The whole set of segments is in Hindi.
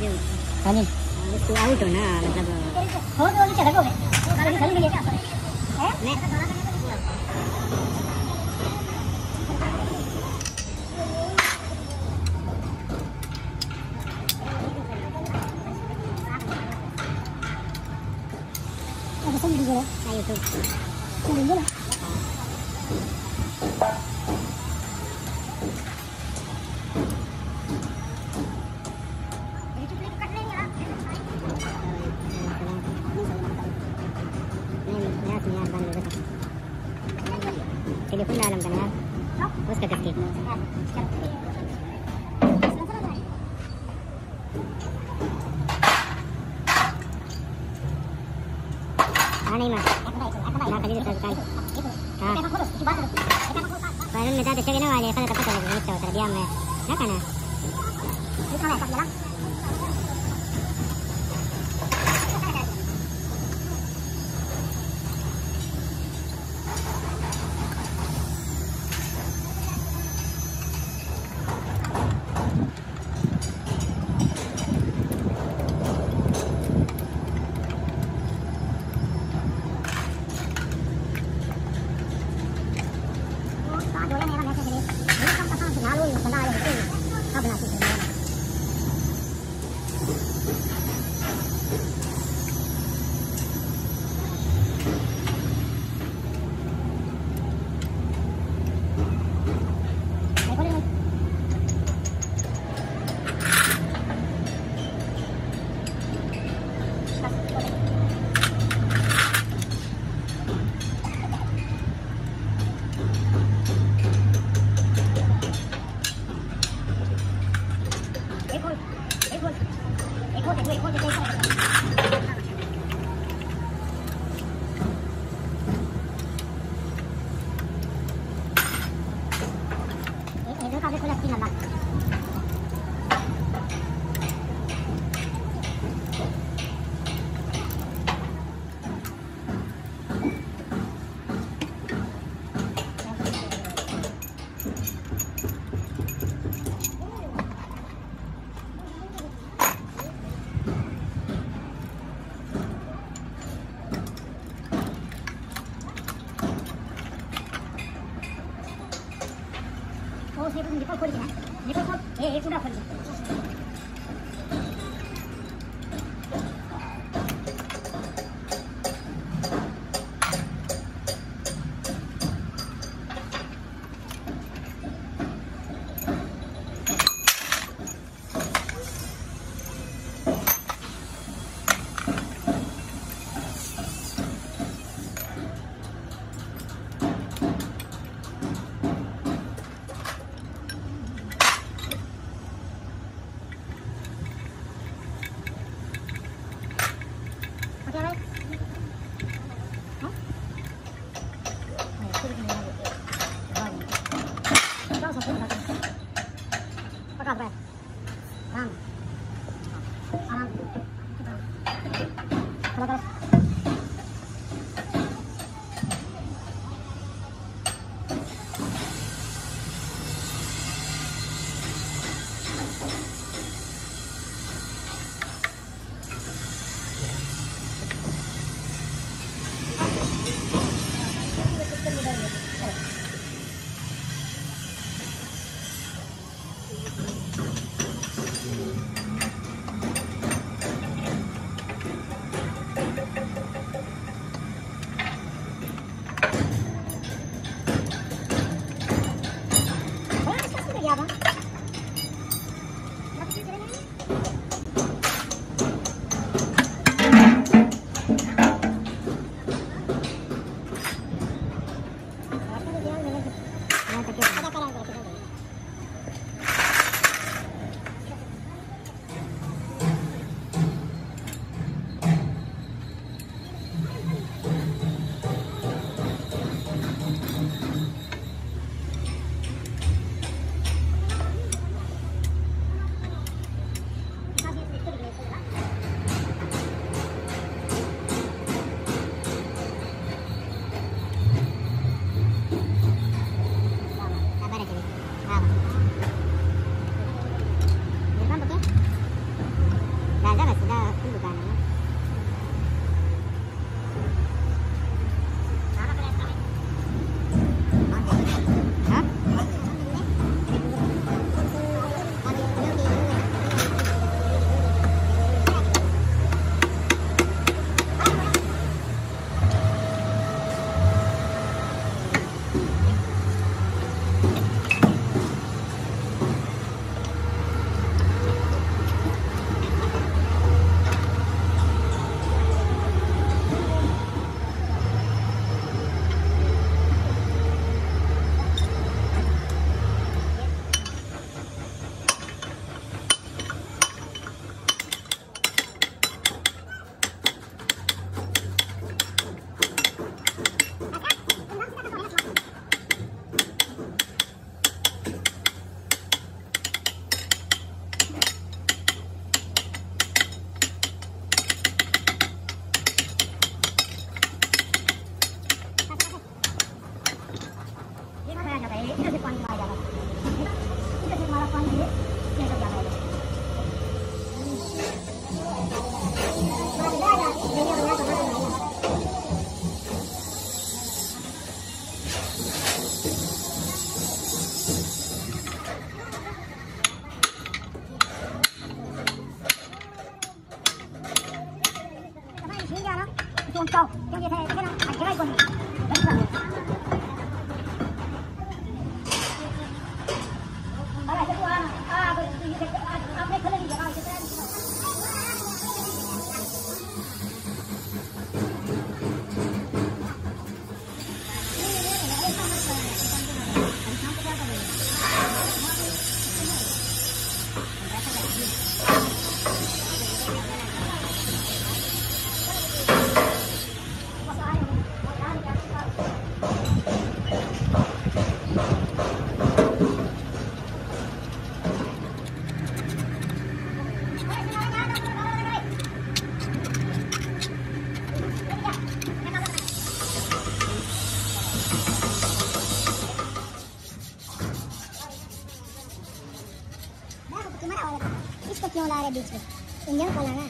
में जो पानी तो आउट हो ना मतलब हो तो चला गए नहीं 不知道。dice, señor Colagá,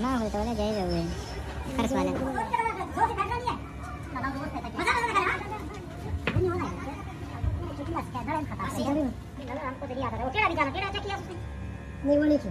ना हो तो वाला जाए जाओगे खर्च वाला नहीं वो नहीं थी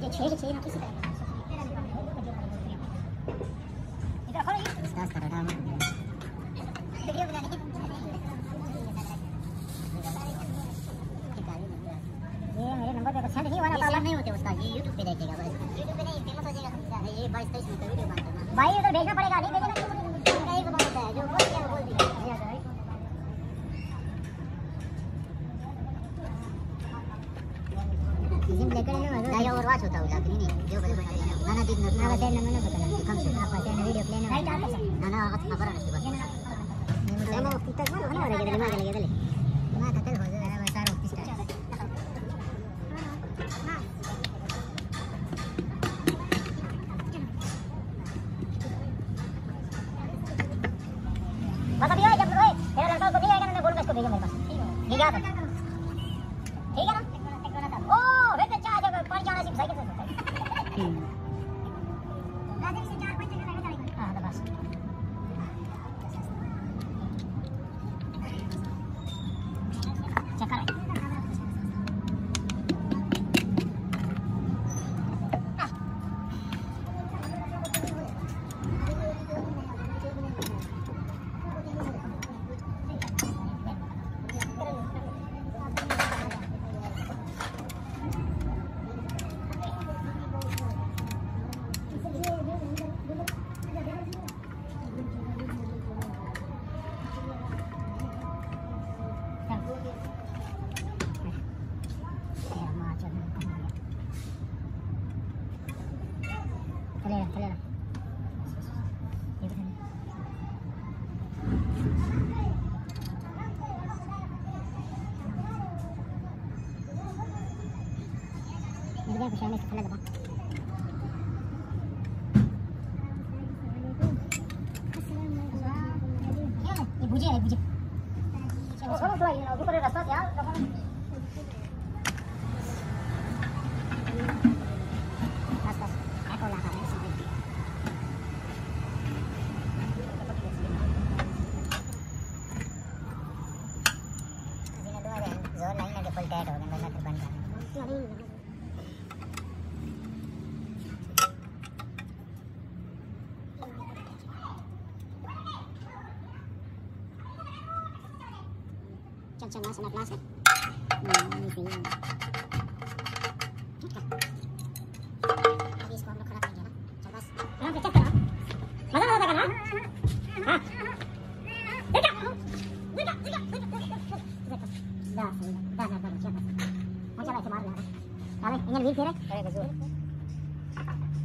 别，全是钱，他不是的。தெரியுமா அதில் எதில் जाने से पहले बता ये बुझे है बुझे चलो थोड़ा ये ऊपर रास्ता यार Sensor Maß an der Blase. Nein, ich will